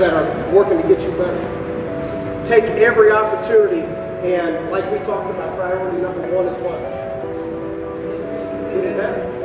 that are working to get you better. Take every opportunity and like we talked about, priority number one is what? Getting better.